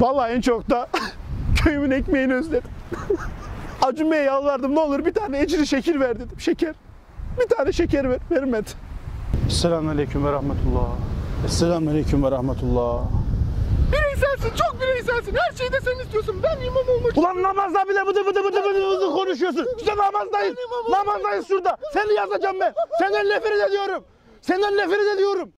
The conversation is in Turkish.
Vallahi en çok da köyümün ekmeğini özledim. Acun Bey'e yalvardım ne olur bir tane ecri şekil ver dedim. Şeker. Bir tane şeker ver. Vermedi. Selamünaleyküm ve rahmetullah. Selamünaleyküm ve rahmetullah. Bireyselsin, çok bireyselsin. Her şeyi de sen istiyorsun. Ben imam olmak Ulan namazda bile bıdı bıdı bıdı bıdı bıdı konuşuyorsun. İşte namazdayız. Namazdayız şurada. Seni yazacağım ben. Senden nefret ediyorum. Senden nefret ediyorum.